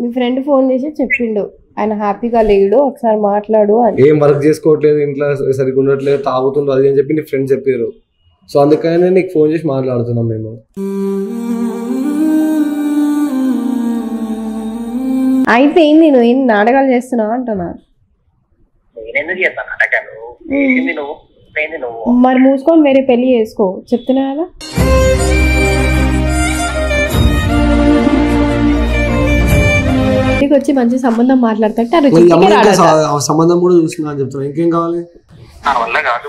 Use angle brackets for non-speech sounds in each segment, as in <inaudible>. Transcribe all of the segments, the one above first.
మీ friend phone చేసి చెప్పిండు. ఆయన హ్యాపీగా లేడు ఒకసారి మాట్లాడు అని. ఏం వర్క్ చేసుకోవట్లేదు ఇంట్లో సరిగ్గా ఉండట్లేదు తాగుతుండు అది అని చెప్పి నీ ఫ్రెండ్స్ చెప్పారు సో అందుకనే నీకు ఫోన్ చేసి మాట్లాడుతున్నాం మేము. అయితే ఏంది నువ్వు ఏంది నాటకాలు చేస్తున్నావు అంటున్నా. నేనెందుకు చేస్తాను నాటకాలు? ఏంది నువ్వు ఏంది నువ్వు. మరి మూసుకొని వేరే పెళ్ళి చేసుకో. చెప్తున్నా కదా ఇంటికి వచ్చి మంచి సంబంధం మాట్లాడుతుంటే ఆ సంబంధం కూడా చూస్తున్నా అని చెప్తున్నా. ఇంకేం కావాలి? నా వల్ల కాదు.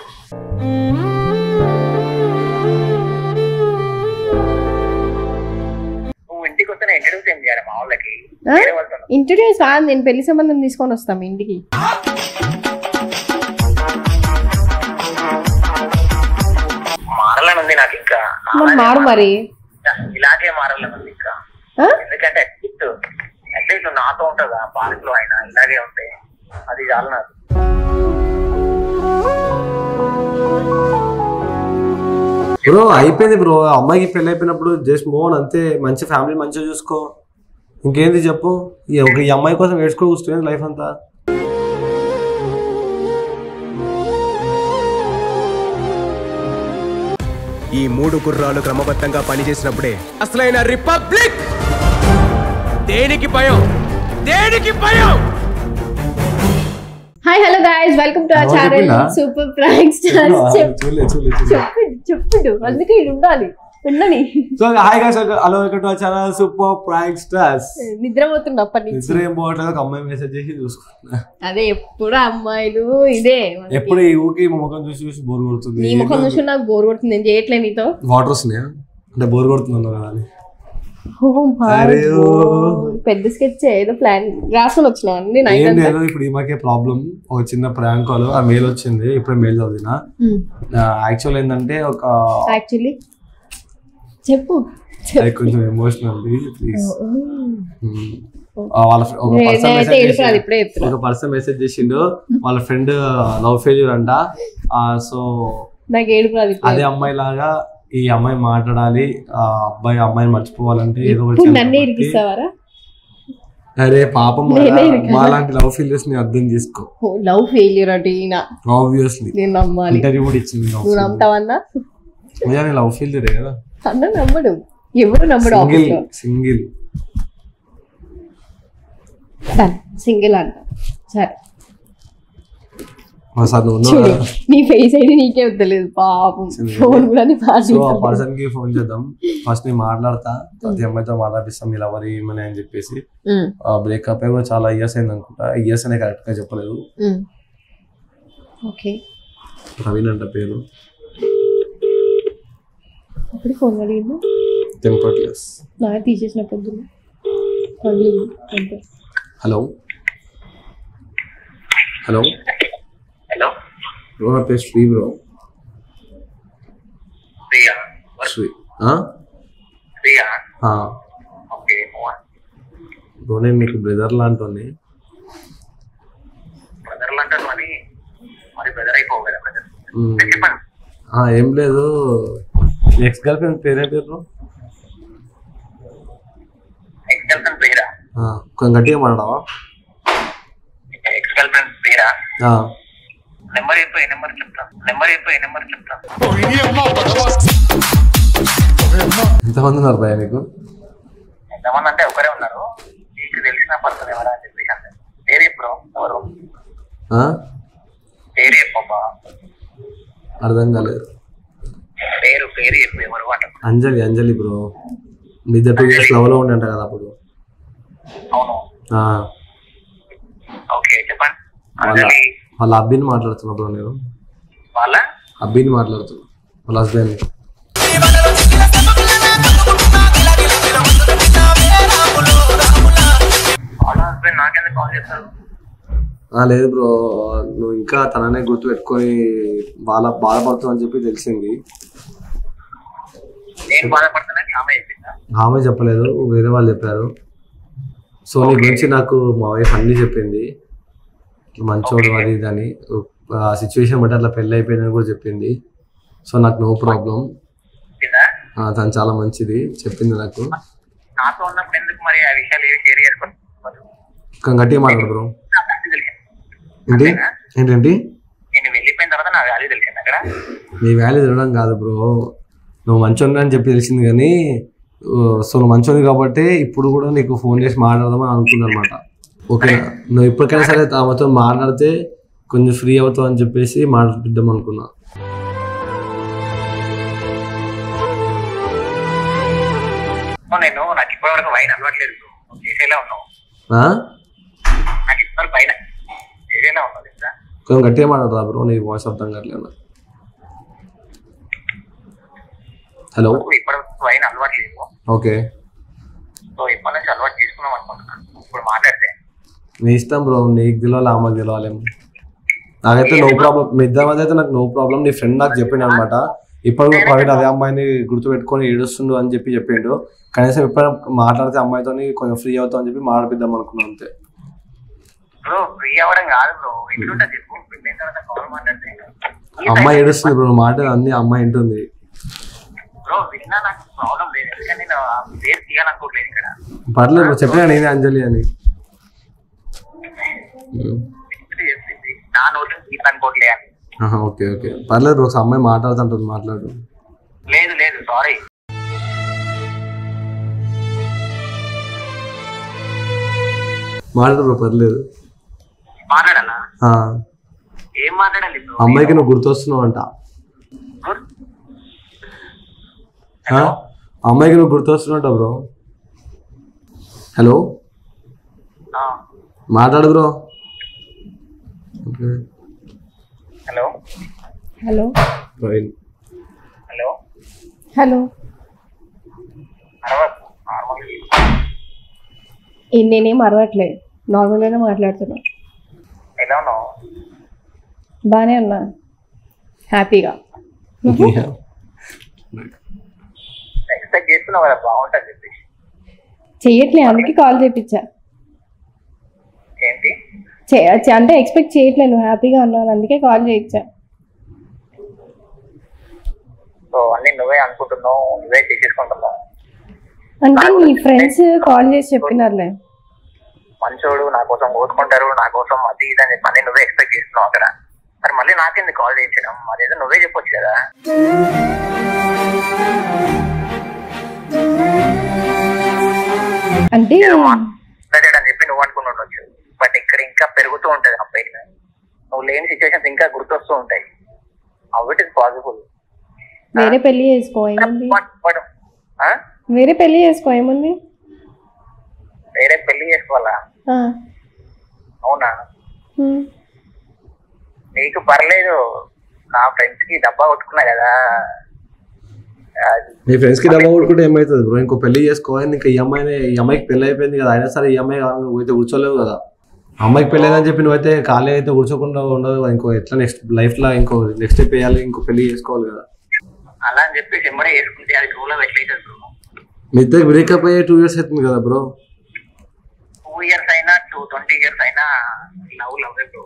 నువ్వు ఇంటికి వస్తే ఇంట్రడ్యూస్ ఏం చేయాలి మా వాళ్ళకి? ఆ? వేరే వాళ్ళతో ఇంట్రడ్యూస్ కాదు నేను పెళ్ళి సంబంధం తీసుకొని వస్తాం మీ ఇంటికి. మారాలని ఉంది నాకు ఇంకా. మరి మారు మరి. ఇలాగే మారాలని ఉంది ఇంకా. ఆ? ఎందుకంటే అట్లీస్ట్ అట్లీస్ట్ నువ్వు నాతో ఉంటుందా పార్క్లో అయినా ఇలాగే ఉంటే. అది చాలు నాకు. బ్రో అయిపోయింది బ్రో. అమ్మాయికి పెళ్ళి అయిపోయినప్పుడు జస్ట్ మోన్ అంతే మంచి ఫ్యామిలీ మంచిగా చూసుకో. ఇంకేంది చెప్పు? ఈ ఒక ఈ అమ్మాయి కోసం ఏడ్చుకో కూర్చుంది లైఫ్ అంతా. ఈ మూడు గుర్రాలు క్రమబద్ధంగా పనిచేసినప్పుడే అసలైన రిపబ్లిక్! దేనికి భయం? దేనికి భయం? Hi hello guys welcome to our channel? Super prank stars చెప్పిండు చెప్పిండు. అందుకే ఇది ఉండాలి. ఉండని so hi guys hello welcome to our channel super prank stars నిద్రపోతుండు అప్పటి నుంచి. నిద్ర ఏం పోవట్లేదు ఒక అమ్మాయి మెసేజ్ చేసి చూసుకుంటున్నా. అదే ఎప్పుడు అమ్మాయిలు ఇదే. ఎప్పుడు ఈ ఊకి మా ముఖం చూసి చూసి బోర్ కొడుతుంది. నీ ముఖం చూసి నాకు బోర్ కొడుతుంది. నేను చేయట్లే నీతో. వాటర్ వస్తున్నాయా? అంటే బోర్ కొడుతుంది కదా పెద్ద స్కెచ్ ఏదో ప్లాన్ రాసుకొని వచ్చినావు అన్ని నైట్ ఏం అంతా. లేదు ఇప్పుడు ఈ మాకే ప్రాబ్లం. ఒక చిన్న ప్రాంక్ కాల్ ఆ మెయిల్ వచ్చింది ఇప్పుడే మెయిల్ చదివిన. యాక్చువల్ ఏంటంటే ఒక యాక్చువల్లీ చెప్పు. కొంచెం ఎమోషనల్ ప్లీజ్ వాళ్ళ fr- ఒక పర్సన్ నేనైతే ఏడుపు రాదు ఇప్పుడే చెప్తున్నా. ఒక పర్సన్ మెసేజ్ చేసిండు. వాళ్ళ ఫ్రెండ్ లవ్ ఫెయిల్యూర్ అంట. సో నాకు ఏడుపు. అదే అమ్మాయి లాగా ఈ అమ్మాయి మాట్లాడాలి ఆ అబ్బాయి అమ్మాయిని మర్చిపోవాలంటే ఏదో ఒకటి ఇప్పుడు చేయాలి నన్నే కాబట్టి- ఇరికిస్తావారా? అరే పాపం నేనే ఇరికాను. అలాంటి లవ్ ఫెయిల్యూర్స్ని అర్థం చేసుకో. లవ్ ఫెయిల్యూర్ అటు ఈయన. ఆబ్వియస్లీ నేను నమ్మాలి. ఇంటర్వ్యూ కూడా ఇచ్చింది నువ్వు నమ్ముతావన్నా? లవ్ ఫెయిల్యూర్ కదా. అన్న నమ్మడు. ఎవరు నమ్మడు సింగిల్ సింగిల్ సింగిల్ అంట. సరే సార్ నువ్వు ఉన్నావు చూడు కదా. నీ ఫేస్ ఐడి నీకే వద్దలేదు పాపం. ఫోన్ కూడా పర్సన్కి ఫోన్ చేద్దాం ఫస్ట్ నేను మాట్లాడతా ప్రతి అమ్మాయితో మాట్లాడిస్తాం ఇలా ఎవరు ఏమని అని చెప్పేసి బ్రేకప్ కూడా చాలా ఇయర్స్ అయింది అనుకుంటా ఇయర్స్ అనే కరెక్ట్గా చెప్పలేదు ఓకే ప్రవీణ్ అంట పేరు అప్పుడు ఫోన్ అడిగింది టెంపర్లెస్ నా తీసేసిన పొద్దున్న హలో హలో బ్రో నా పేరు శ్రీ బ్రో. ప్రియా. శ్రీ బ్రో నేను నీకు బ్రదర్ లాంటి బ్రదర్లు అంటారు అని మరి బ్రదర్ అయిపోవు కదా బ్రదర్ ఏం లేదు. ఎక్స్ గర్ల్ ఫ్రెండ్ పేరే పేరు ఎక్స్ గర్ల్ ఫ్రెండ్ పేరా? కొంచెం గట్టిగా మాట్లాడవా? ఎక్స్ గర్ల్ ఫ్రెండ్ పేరా. నెంబర్ అయిపోయి నెంబర్ చెప్తా. నెంబర్ అయిపోయి నెంబర్ చెప్తా. ఎంతమంది ఉన్నారు భయ నీకు ఎంతమంది అంటే ఒకరే ఉన్నారు. నీకు తెలిసిన పర్సన్ ఎవరా అని చెప్పి పేరు బ్రో ఎవరు? పేరు చెప్పబ్బా అర్థం కాలేదు. పేరు పేరు చెప్పు ఎవరు అంజలి అంజలి బ్రో. మీ ఇద్దరు టూ ఇయర్స్ లవ్లో ఉండే అంట కదా అప్పుడు. అవును. ఓకే చెప్పండి. అంజలి వాళ్ళ అబ్బిని మాట్లాడుతున్నా బ్రో నేను. వాళ్ళ? అబ్బిని మాట్లాడుతున్నా. వాళ్ళ హస్బెండ్ లేదు బ్రో నువ్వు ఇంకా తననే గుర్తు పెట్టుకొని వాళ్ళ బాధపడుతున్నావు అని చెప్పి తెలిసింది. ఆమె చెప్పలేదు వేరే వాళ్ళు చెప్పారు. సో నీ గురించి నాకు మా వైఫ్ అన్ని చెప్పింది. మంచోడు అది ఇది అని ఆ సిచ్యువేషన్ బట్టి అట్లా పెళ్ళి అయిపోయిందని కూడా చెప్పింది. సో నాకు నో ప్రాబ్లం తను చాలా మంచిది చెప్పింది నాకు. గట్టిగా మాట్లాడు బ్రో ఏంటి? తర్వాత నా వాల్యూ తినడం కాదు బ్రో నువ్వు మంచోని అని చెప్పి తెలిసింది కానీ సో నువ్వు మంచోని కాబట్టి ఇప్పుడు కూడా నీకు ఫోన్ చేసి మాట్లాడదామని అనుకున్నా అనమాట ఓకే నువ్వు ఇప్పటికైనా సరే ఆమెతో మాట్లాడితే కొంచెం ఫ్రీ అవుతావు అని చెప్పేసి మాట్లాడిద్దాం అనుకున్నా. నేను నాకు ఇప్పటివరకు వైన్ అలవాట్లేదు చేసేలా ఉన్నావు? నాకు ఇప్పటివరకు పైన చేసేలా ఉన్నావు కొంచెం గట్టిగా మాట్లాడరా బ్రో నీ వాయిస్ అర్థం కావట్లేదు? హలో ఇప్పటివరకు వైన్ అలవాట్లేదు ఓకే సో ఇప్పటి నుంచి అలవాటు తీసుకున్నాం అనుకుంటున్నాను ఇప్పుడు మాట్లాడితే నీ ఇష్టం బ్రో నీకు తెలియాలి ఆమెకు తెలియాలి నాకైతే నో ప్రాబ్లం మీ ఇద్దరి మధ్య అయితే నాకు నో ప్రాబ్లం నీ ఫ్రెండ్ నాకు చెప్పిండు అనమాట ఇప్పుడు కూడా ప్రవీణ్ అదే అమ్మాయిని గుర్తుపెట్టుకొని ఏడుస్తుండు అని చెప్పి చెప్పిండు. కనీసం ఎప్పుడైనా మాట్లాడితే అమ్మాయితో కొంచెం ఫ్రీ అవుతావు అని చెప్పి మాట్లాడిద్దాం అనుకున్నాను అంతే. అమ్మాయి ఏడుస్తుంది బ్రో మాట అన్ని అమ్మాయి ఇక్కడ. పర్లేదు చెప్పినా నేనే అంజలి అని. నా నోట్ తీసి అనుకోవట్లే అని. ఆహా, ఓకే ఓకే. పర్లేదు ఒకసారి అమ్మాయి మాట్లాడుతుంటుంది మాట్లాడు. లేదు లేదు సారీ. మాట్లాడు బ్రో పర్లేదు ఆ, ఏం మాట్లాడాలి అమ్మాయికి నువ్వు గుర్తొస్తున్నావు అంట. ఆ? అమ్మాయికి నువ్వు గుర్తొస్తున్నట్ట బ్రో. హలో? మాట్లాడు bro. Hello. Hello. Hello. Hello. నేనేం అరవట్లే నార్మల్గానే మాట్లాడుతున్నా. ఎలా ఉన్నావు? బాగానే ఉన్నా. హ్యాపీగా. ఎక్స్పెక్ట్ చేస్తున్నావు కదా బాగుంటుంది చెయ్యట్లే అందుకే కాల్ చేయించా ఏంటి? అంటే ఎక్స్పెక్ట్ చేయట్లే నువ్వు హ్యాపీగా ఉన్నాను అందుకే కాల్ చేయించా. సో అన్ని నువ్వే అనుకుంటున్నావు. నువ్వే చేసేసుకుంటున్నావు అంటే నీ ఫ్రెండ్స్ కాల్ చేసి చెప్పినారులే. మంచోడు నా కోసం కోసుకుంటారు నా కోసం అది ఇది అని అన్ని నువ్వే ఎక్స్పెక్ట్ చేస్తున్నావు అక్కడ. మరి మళ్ళీ నాకెందుకు కాల్ చేయించడం? అదేదో నువ్వే చెప్పొచ్చు కదా. అంటే మాట్లాడాడు అని చెప్పి నువ్వు అనుకుని ఉండొచ్చు బట్ ఇక్కడ ఉంటది ఆ పెయిన్ నువ్వు లేని సిచ్యువేషన్స్ ఇంకా గుర్తొస్తూ ఉంటాయి. ఇట్ ఇస్ పాసిబుల్ వేరే పెళ్ళి చేసుకో ఏముంది? వేరే పెళ్ళి చేసుకో ఏముంది? వేరే పెళ్ళి చేసుకోవాలా? అవునా. నీకు పర్లేదు. నా ఫ్రెండ్స్కి డబ్బా కొట్టుకున్నా కదా. మీ ఫ్రెండ్స్కి డబ్బా కొట్టుకుంటే ఏమవుతుంది బ్రో? ఇంకో పెళ్ళి చేసుకోవాలి ఇంకా ఈ అమ్మాయిని ఈ అమ్మాయికి పెళ్ళి అయిపోయింది కదా. అయినా సరే ఈ అమ్మాయి కావాలి నువ్వు అయితే కూర్చోలేవు కదా. అమ్మాయికి పెళ్ళి అయిందని చెప్పి నువ్వైతే ఖాళీ అయితే కూర్చోకుండా ఉండదు ఇంకో ఎట్లా నెక్స్ట్ లైఫ్లో ఇంకో నెక్స్ట్ స్టెప్ వేయాలి ఇంకో పెళ్ళి చేసుకోవాలి కదా. అలా అని చెప్పేసి ఎంబడే వేసుకుంటే అది ట్రూలో ఎట్లయితుంది బ్రో? మీ ఇద్దరు బ్రేకప్ అయ్యే టూ ఇయర్స్ అవుతుంది కదా బ్రో. టూ ఇయర్స్ అయినా టూ ట్వంటీ ఇయర్స్ అయినా లవ్ లవ్ బ్రో.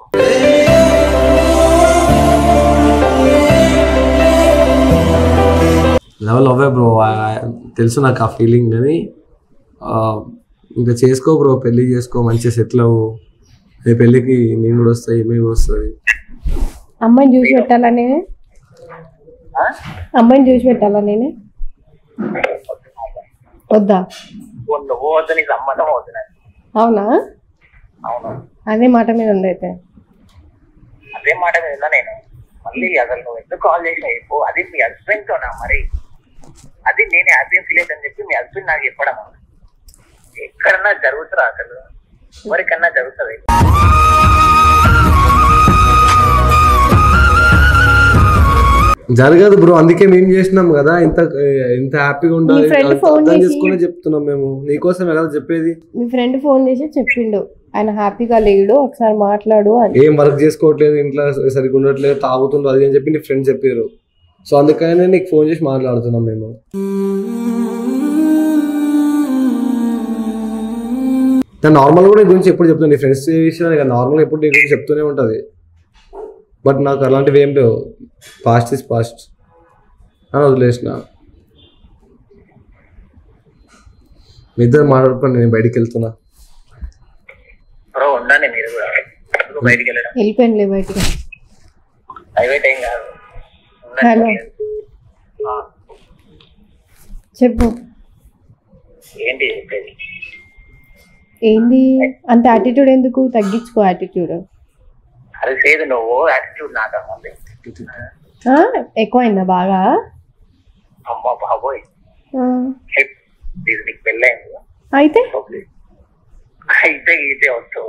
లెవెల్ అవే బ్రో. తెలుసు నాకు ఆ ఫీలింగ్ ఆ, ఇంకా చేసుకో బ్రో పెళ్ళి చేసుకో మంచిగా సెటిల్ అవ్వు. నీ పెళ్ళికి నేను కూడా వస్తాయి ఈమె కూడా వస్తుంది అమ్మాయిని చూసి పెట్టాలా నేనే? అమ్మాయిని చూసి పెట్టాలా నేనే? వద్దా? నువ్వు సమ్మతం అవునా? అవును. అదే మాట మీద ఉంది అయితే. అదే మాట మీద ఉన్నా నేను. మళ్ళీ అసలు నువ్వు ఎందుకు కాల్ చేసినా చెప్పు అది మీ హస్బెండ్ తోనా మరి? అది నేను హ్యాపీ ఫీల్ అని చెప్పి మీ హస్బెండ్ నాకు చెప్పడం ఎక్కడన్నా జరుగుతురా అసలు? ఎవరికన్నా జరుగుతుంది. జరగదు బ్రో అందుకే మేము చేసినాం కదా. ఇంత ఇంత హ్యాపీగా ఉండాలి. అర్థం చేసి- చేసుకునే చెప్తున్నాం మేము. నీకోసమే కదా చెప్పేది? మీ ఫ్రెండ్ ఫోన్ చేసి చెప్పిండు. ఆయన హ్యాపీగా లేడు ఒకసారి మాట్లాడు అని. ఏం వర్క్ చేసుకోవట్లేదు ఇంట్లో సరిగ్గా ఉండట్లేదు తాగుతుండు అది అని చెప్పి నీ ఫ్రెండ్ చెప్పారు. సో అందుకనే నీకు ఫోన్ చేసి మాట్లాడుతున్నాం మేము. నార్మల్ కూడా నీ గురించి ఎప్పుడు చెప్తాను నీ ఫ్రెండ్స్ విషయం నార్మల్ ఎప్పుడు నీ గురించి చెప్తూనే ఉంటుంది. బట్ నాకు అలాంటివి ఏం లేవు. పాస్ట్ ఇస్ పాస్ట్ అని వదిలేసిన. మీ ఇద్దరు మాట్లాడుకోండి నేను బయటికి వెళ్తున్నా. ఉండండి మీరు కూడా. బయటికి వెళ్ళడం? వెళ్ళిపోయిందిలే బయటికి. ప్రైవేట్ ఏం కాదు. ఉండండి. హలో. ఆ, చెప్పు. ఏంటి చెప్పేది? ఏంది? అంత యాటిట్యూడ్ ఎందుకు? తగ్గించుకో యాటిట్యూడ్ అది లేదు నువ్వు యాటిట్యూడ్ నాకు ఉంది ఎక్కువైందా బాగా? అమ్మా బాబోయ్. ఇది నీకు పెళ్ళైంది. అయితే? అయితే గీతే వద్దు.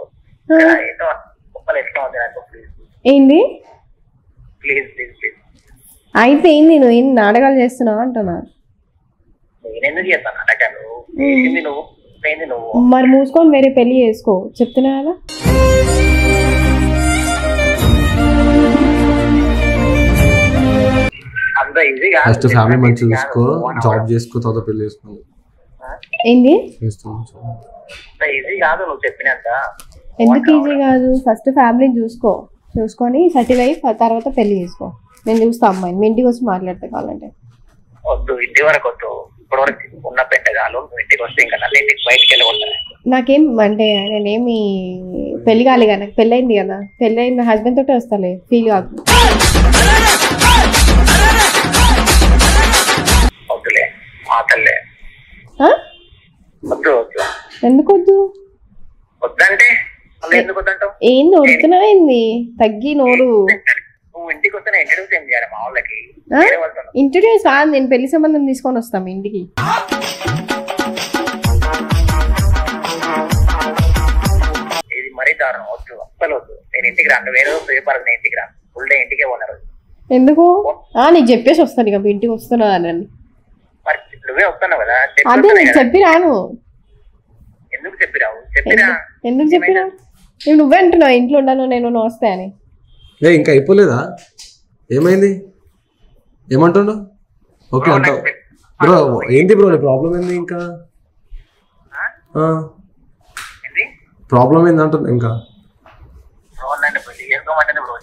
ఏదో ఉంది నాకు ప్లీజ్ ఏంది? ప్లీజ్ ప్లీజ్ ప్లీజ్ అయితే ఏంది నువ్వు? ఏంది నాటకాలు చేస్తున్నావు అంటున్నా. నేను ఎందుకు చేస్తాను నాటకాలు? నువ్వు? ఏంది నువ్వు. మరి మూసుకొని వేరే పెళ్ళి చేసుకో. చెప్తున్నా కదా అంత ఈజీ కాదు. ఫస్ట్ ఫ్యామిలీ మంచిగా కాదు. చూసుకో One hour. జాబ్ చేసుకో తర్వాత పెళ్ళి చేసుకోండి ఏంది? అంత ఈజీ కాదు నువ్వు చెప్పినంత. ఎందుకు ఈజీ కాదు? ఫస్ట్ ఫ్యామిలీని చూసుకో. చూసుకొని సెటిల్ అయ్యి ఫ- తర్వాత పెళ్ళి చేసుకో. నేను చూస్తా అమ్మాయిని. మీ ఇంటికి వచ్చి మాట్లాడతా కావాలంటే. వద్దు ఇంటి వరకు వద్దు. ఇప్పటి వరకు ఉన్న పెట్టగాలు నువ్వు ఇంటికి వస్తే ఇంకా నన్ను ఇంటికి బయటికి వెళ్ళకుండా నాకేం అంటే నేనేమి పెళ్ళి కాలే కదా నాకు పెళ్ళి అయింది కదా. పెళ్ళి అయిన హస్బెండ్ తోటే వస్తాలే ఫీల్ కాకు వద్దులే మాతల్లే? వద్దు వద్దు. ఎందుకు వద్దు? వద్దంటే? ఎందుకు వద్దంటావు? ఏంది వడుతున్నావు ఏంది తగ్గి నోరు. నేను ఇంట్రడ్యూస్ నేను పెళ్ళి సంబంధం తీసుకొని వస్తాం ఇంటికి. ఇది మరీ దారుణం వద్దు అస్సలు వద్దు. నేను ఇంటికి రాను వేరే రోజు పేపర్ నేను ఇంటికి రాను. ఫుల్ డే ఇంటికే పోన్నారు ఎందుకు? ఆ నీకు చెప్పేసి వస్తాను ఇక ఇంటికి వస్తున్నా అని. మరి నువ్వే వస్తున్నావు కదా అదే నీకు చెప్పి రాను. ఎందుకు చెప్పిరావు? చెప్పిరా. ఎందుకు- చెప్పిరా నువ్వు అంటున్నావు ఇంట్లో ఉండను నేను నువ్వు ఏ ఇంకా అయిపోలేదా? ఏమైంది? ఏమంటుండు ఓకే అంటావు. బ్రో ఏంటి బ్రో ప్రాబ్లం ఏంది ఇంకా? ప్రాబ్లం ఏంది? అంటుంది ఇంకా?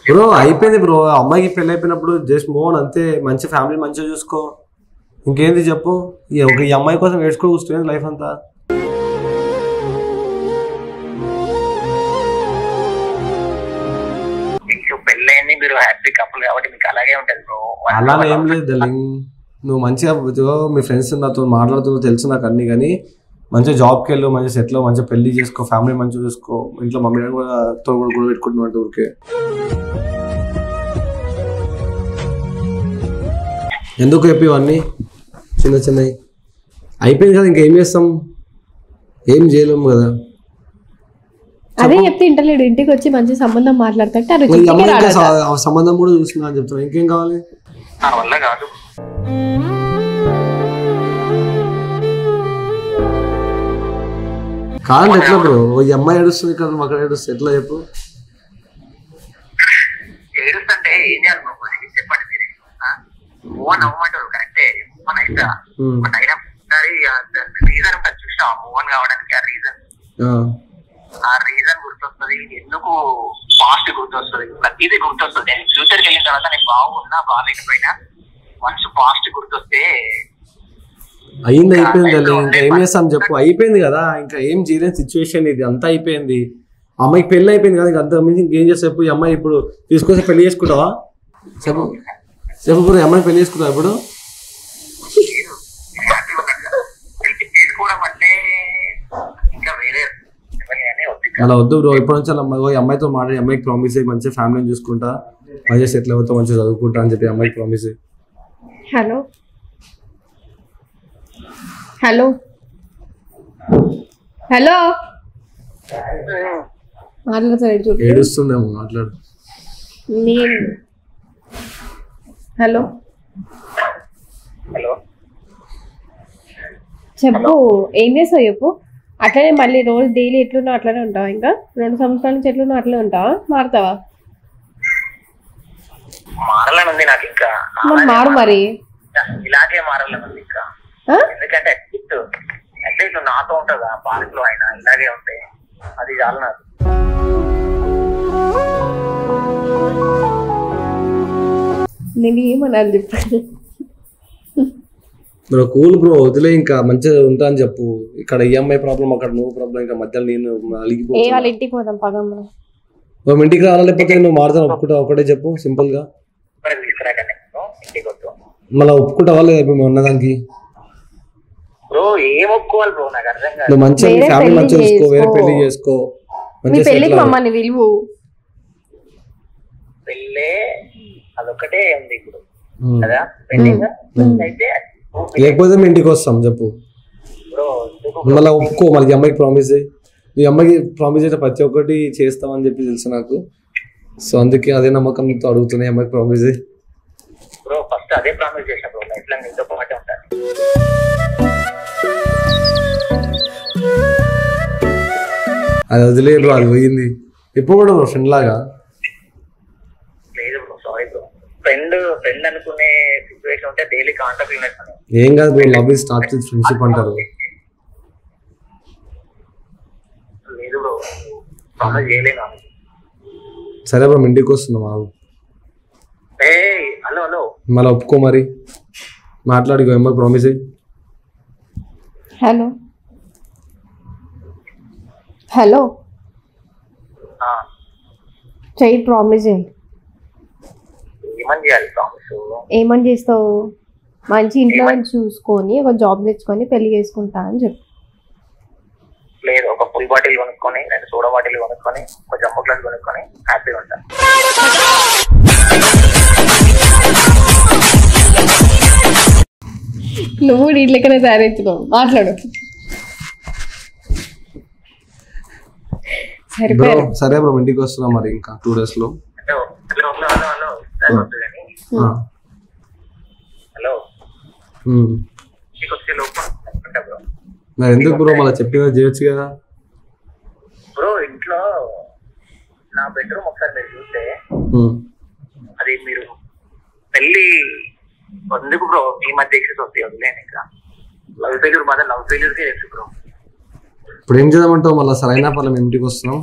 బ్రో అయిపోయింది బ్రో. అమ్మాయికి పెళ్ళి అయిపోయినప్పుడు జస్ట్ మోన్ అంతే మంచి ఫ్యామిలీ మంచిగా చూసుకో. ఇంకేంది చెప్పు? ఈ అమ్మాయి కోసం ఏడ్చుకో కూర్చుంది లైఫ్ అంతా. మీరు హ్యాపీ కపుల్ కాబట్టి మీకు అలాగే ఉంటది బ్రో అలా ఏం లేదు డార్లింగ్ నువ్వు మంచిగా మీ ఫ్రెండ్స్ నాతో మాట్లాడుతూ తెలుసు నాకు అన్ని కానీ మంచిగా జాబ్కి వెళ్ళు మంచిగా సెటిల్ మంచిగా పెళ్ళి చేసుకో ఫ్యామిలీ మంచిగా చూసుకో. ఇంట్లో మమ్మీ డాడీ కూడా తో కూడా గొడవ పెట్టుకుంటున్నట్టు ఊరికే. ఎందుకు చెప్పి ఇవన్నీ? చిన్న చిన్నవి. అయిపోయింది కదా ఇంకేం చేస్తాం? ఏం చేయలేము కదా. అదే చెప్తే ఇంటలేడు ఇంటికి వచ్చి మంచి సంబంధం మాట్లాడతాంటే సంబంధం కూడా చూస్తున్నా అని చెప్తున్నా. ఇంకేం కావాలి? నా వల్ల కాదు. కాదండి ఎట్లా బ్రో? ఈ అమ్మాయి ఏడుస్తుంది ఇక్కడ నువ్వు అక్కడ ఏడుస్తుంది. ఎట్లా చెప్పు? ఏడుస్తుంటే ఏం చేయాలి బ్రో కొద్దిగా చెప్పండి మీరు. మూవన్ అవ్వమంటారు కరెక్టే. మూవన్ అయితే. బట్ అయినా రీజన్ చూసా మూవన్ కావడానికి ఆ రీజన్. ఆ. రీజన్ గుర్తొస్తుంది. ఎందుకు పాస్ట్ గుర్తొస్తుంది? ప్రతిదీ గుర్తొస్తుంది. నేను ఫ్యూచర్కి వెళ్ళిన తర్వాత నేను బాగున్నా బాగాలేకపోయినా వన్స్ పాస్ట్ గుర్తొస్తే అయింది అయిపోయింది ఇంకా ఏం చేస్తాం చెప్పు. అయిపోయింది కదా. ఇంకా ఏం చేయలేని సిచ్యువేషన్ ఇది. అంతా అయిపోయింది. అమ్మాయికి పెళ్ళి అయిపోయింది కదా. ఇంకా అంత మించి ఇంకేం చేస్తా చెప్పు. ఈ అమ్మాయి ఇప్పుడు తీసుకొస్తే పెళ్ళి చేసుకుంటావా? చెప్పు. చెప్పు అమ్మాయి పెళ్ళి చేసుకుంటావా ఇప్పుడు ఇది తీసుకోవడం అంటే ఇంకా వేరే ఎవరిని వద్దు ఇంకా. అలా వద్దు బ్రో ఇప్పటి నుంచి అలా ఈ అమ్మాయితో మాట్లాడి అమ్మాయికి ప్రామిస్ అయ్యి మంచిగా ఫ్యామిలీని చూసుకుంటా. మంచిగా సెటిల్ అవుతా మంచిగా చదువుకుంటా అని చెప్పి అమ్మాయికి ప్రామిస్ హలో హలో హలో మాట్లాడతాడు చూడు. ఏడుస్తుందేమో మాట్లాడు. నేను. హలో హలో చెప్పు ఏం చేస్తావు చెప్పు? అట్లనే మళ్ళీ రోజు డైలీ ఎట్లున్నావు అట్లనే ఉంటావా ఇంకా? రెండు సంవత్సరాల నుంచి ఎట్లున్నావు అట్లనే ఉంటావా? మారుతావా? మారాలని ఉంది నాకు ఇంకా. మరి మారు ఇలాగే మారాలని ఉంది ఇంకా? ఎందుకంటే అట్లీస్ట్ అట్లీస్ట్ నాతో ఉంటుందా పార్క్లో అయినా ఇలాగే ఉంటే. అది చాలు నాకు. నేను ఏమనాలి చెప్పండి బ్రో కూల్ బ్రో వదిలే ఇంకా మంచిగా ఉంటా అని చెప్పు. ఇక్కడ ఈఎంఐ ప్రాబ్లం అక్కడ నువ్వు ప్రాబ్లం ఇంకా మధ్యలో నేను ఏ వాళ్ళ ఇంటికి పోదాం పదం మనం నువ్వు ఇంటికి రావాలా లేకపోతే నువ్వు మారుతాను ఒప్పుకుంటా ఒకటే చెప్పు సింపుల్గా. మళ్ళీ ఒప్పుకుంటావా లేదా మేము ఉన్నదానికి? బ్రో ఏం ఒప్పుకోవాలి బ్రో? నాకు అర్థం కాదు. నువ్వు మంచిగా ఫ్యామిలీ పెళ్ళి మంచిగా చూసుకో వేరే. పెళ్ళి చేసుకో. మీ పెళ్ళికి అవ్వు. మమ్మల్ని విలువు పెళ్ళే అదొక్కటే ఉంది ఇప్పుడు. కదా? పెళ్ళింగ్? అయితే లేకపోతే మీ ఇంటికి వస్తాం చెప్పు. మళ్ళీ ఒప్పుకో మళ్ళీ ఈ అమ్మాయికి ప్రామిస్ చేయి. ఈ అమ్మాయికి ప్రామిస్ అయితే ప్రతి ఒక్కటి చేస్తామని చెప్పి తెలుసు నాకు. సో అందుకే అదే నమ్మకంతో అడుగుతున్నా ఈ అమ్మాయికి ప్రామిస్ చేయి. బ్రో ఫస్ట్ అదే ప్రామిస్ చేసిన బ్రో లైఫ్ లాంగ్ నీతో పాటే ఉంటాను అది వదిలే బ్రో అది పోయింది. ఎప్పుడు కూడా బ్రో ఫ్రెండ్ లాగా. ఫ్రెండ్ ఫ్రెండ్ అనుకునే సిచ్యువేషన్ ఉంటే డైలీ కాంటాక్ట్ ఉన్నట్టు ఏం కాదు bro love is start with friendship అంటారు. లేదు బ్రో ప్రామిస్ చేయలేను. సరే బ్రో ఇంటికి వస్తున్నాం ఆగు ఏ హలో హలో. మళ్ళీ ఒప్పుకో మరి. మాట్లాడి అమ్మాయి ప్రామిస్ అయ్యి హలో. హలో. ఆ, చెయ్యి ప్రామిస్ చేయి. ఏమని చేయాలి ప్రామిస్ ఏమని చేస్తావు? మంచి ఇంట్లో చూసుకొని ఒక జాబ్ తెచ్చుకొని పెళ్ళి చేసుకుంటా అని చెప్పు. లేదు ఒక ఫుల్ బాటిల్ కొనుక్కొని రెండు సోడా బాటిల్ కొనుక్కొని ఒక జంబో గ్లాస్ కొనుక్కొని హ్యాపీగా ఉంటాను నువ్వు నీట్లెక్కనే తయారవుతున్నావు మాట్లాడు. సరే బ్రో ఇంటికి వస్తున్నాం మరి ఇంకా టూ డేస్లో. హలో. మరి ఎందుకు బ్రో మళ్ళీ చెప్పిన చేయొచ్చు కదా? బ్రో ఇంట్లో నా బెడ్రూమ్ ఒకసారి మీరు చూస్తే. అది మీరు పెళ్ళి ఎందుకు బ్రో మీ మధ్య ఎక్సెస్ వస్తాయి? వదిలేను ఇంకా. లవ్ ఫెయిల్యూర్ మాత్రం లవ్ ఫెయిల్యూర్ కే తెలుసు బ్రో. ఇప్పుడు ఏం చేద్దామంటావు మళ్ళీ? సరైన పర్లే మేము ఇంటికి వస్తున్నాం.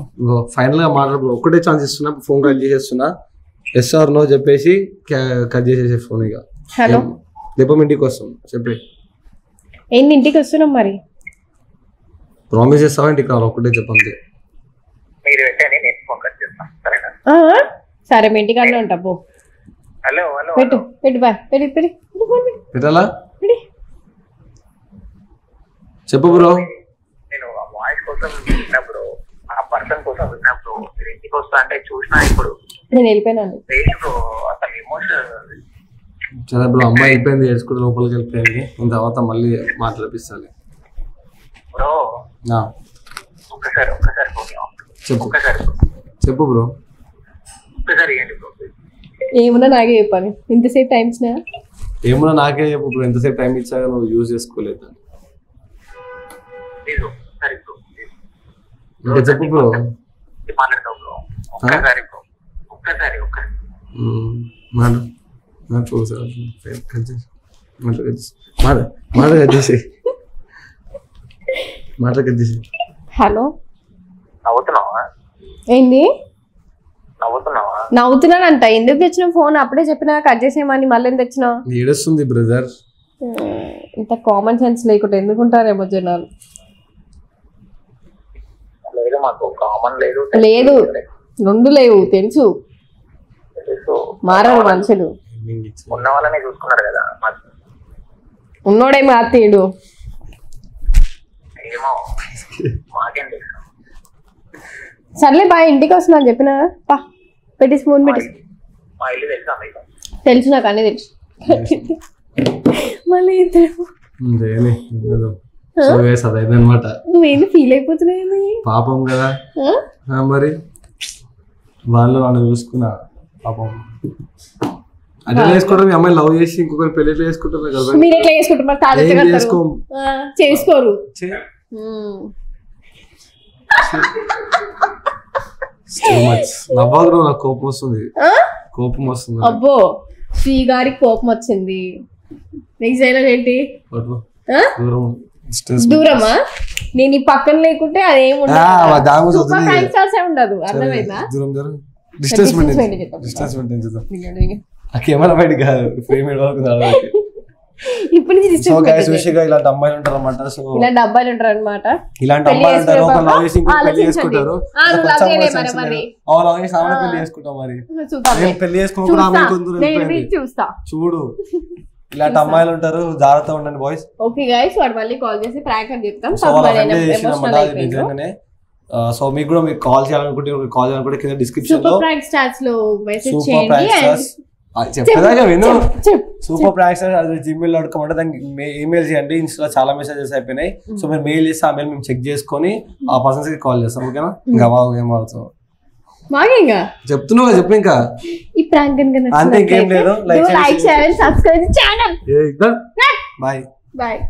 ఫైనల్గా మాట్లాడు ఒకటే ఛాన్స్ ఇస్తున్నా ఫోన్ కట్ చేసేస్తున్నా. ఎస్ ఆర్ నో చెప్పేసి కట్ చేసేసే ఫోన్ ఇక. హలో. రేపు మీ ఇంటికి వస్తాం. చెప్పి. ఏంటి ఇంటికి వస్తున్నాం మరి? ప్రామిస్ చేస్తావా ఇంటికి రావాలి ఒకటే చెప్పండి మీరు పెట్టండి నేను ఫోన్ కట్ చేస్తాను సరేనా? ఆ? సరే మీ ఇంటికాడనే ఉంటా పో. హలో హలో పెట్టు పెట్టు బాయ్ ఫోన్ పెట్టు, పెట్టాలా? పెట్టి. చెప్పు బ్రో. నేను వాయిస్ కోసం విన్నప్పుడు ఆ పర్సన్ కోసం విన్నప్పుడు మీరు ఇంటికి వస్తా అంటే చూసినా ఇప్పుడు నేను ఎమోషన్ సరే బ్రో అమ్మాయి అయిపోయింది ఏడ్చుకుంటే లోపలికి వెళ్ళిపోయింది. దాని తర్వాత మళ్ళీ మాట్లాడిపిస్తాను బ్రో నా, ఒక్కసారి ఒక్కసారి ఫోన్ చెప్పు. ఒక్కసారి చెప్పు బ్రో. ఒక్కసారి ఏమన్నా నాకే చెప్పాలి. ఇంతసేపు టైం ఇచ్చినా? ఏమన్నా నాకే చెప్పు బ్రో. ఎంతసేపు టైం ఇచ్చాక నువ్వు యూజ్ చేసుకోలేదు? ఇంకా చెప్పు బ్రో మాట్లాడతావు బ్రో ఒక్కసారి బ్రో ఒక్కసారి కట్ చేసి కట్ చేసి కట్ చేసి కట్ చేసి హలో నవ్వుతున్నావా ఏంది? నవ్వుతున్నావా నవ్వుతున్నానంట. ఎందుకు తెచ్చిన ఫోన్? అప్పుడే చెప్పినా కట్ చేసేయమని మళ్ళీ ఎందుకు తెచ్చినావు ఏడుస్తుంది బ్రదర్. ఇంత కామన్ సెన్స్ లేకుండా ఎందుకుంటారేమో జనాలు. లేదు మాకు కామన్ లేదు. లేదు. రెండు లేవు తెలుసు. మారరు మనుషులు. ఉన్న వాళ్ళనే చూసుకున్నారు కదా ఉన్నోడే మార్తీయుడు ఏమో మాకేం తెలుసు సర్లే బాయ్ ఇంటికి వస్తున్నాను చెప్పిన పా పెట్టి స్పూన్ పెట్టి. ఇల్లు- మా ఇల్లు తెలుసా మీకు? తెలుసు నాకు అన్నీ తెలుసు. మళ్ళీ ఇద్దరు. అదైందనమాట నువ్వేంది ఫీల్ అయిపోతున్నావు పాపం కదా. ఆ, మరి వాళ్ళు వాళ్ళు చూసుకున్నా. పాపం. అట్లా వేసుకోవడం మీ అమ్మాయి లవ్ చేసి ఇంకొకరు పెళ్ళి చేసుకుంటారు కదా మీరు ఎట్లా చేసుకుంటారు? ఆ, చేసుకోరు. నవ్వదు నాకు కోపం వస్తుంది? కోపం వస్తుంది. అబ్బో శ్రీ గారికి కోపం వచ్చింది. నెక్స్ట్ డైలాగ్ ఏంటి. దూరమా? నేను ఈ పక్కన లేకుంటే అదేం ఆ, ఉండదు. అర్థమైందా? డిస్టెన్స్. డిస్టెన్స్ మెయింటైన్ చేద్దాం. ఆ కెమెరా బయట కాదు ఫ్రేమ్ వరకు ఇప్పటి నుంచి సో గైస్ ఇలాంటి అమ్మాయిలు ఉంటారు అనమాట సో ఇలా డబ్బాలు ఉంటారు అనమాట ఇలాంటి అమ్మాయిలు ఉంటారు ఒక లవ్ చేసి ఇంకో పెళ్ళి. చేసుకుంటారు. ఆ, లవ్ చేసి ఆమె. పెళ్ళి చేసుకుంటాం మరి. నేను పెళ్ళి చేసుకోకుండా ఆమె చూస్తా. కొందరు చూడు. <laughs> ఇలాంటి అమ్మాయిలు ఉంటారు జాగ్రత్తగా ఉండండి బాయ్స్ ఓకే గైస్ వాడు మళ్ళీ కాల్ చేసి ప్రాంక్ అని చెప్తాం. సో నిజంగానే. సో మీకు కూడా మీకు కాల్ చేయాలనుకుంటే కాల్ చేయాలనుకుంటే కింద డిస్క్రిప్షన్లో సూపర్ సూపర్ చెప్పేదాకా విను. ప్రాక్స్టర్స్ అది జిమెయిల్ డాట్ కామ్ అంటే దానికి ఈమెయిల్ చేయండి. ఇన్స్టా చాలా మెసేజెస్ అయిపోయినాయి. సో మీరు మెయిల్ చేస్తే ఆ మెయిల్ మేము చెక్ చేసుకొని ఆ పర్సన్స్కి కాల్ చేస్తాం ఓకేనా? ఇంకా బాగు ఏం ఇంకా చెప్తున్నావు చెప్పు ఇంకా. ఈ ప్రాంక్ కనుక అంతే ఇంకేం లేదు. లైక్ చేయండి సబ్స్క్రైబ్ ఛానల్ బాయ్ బాయ్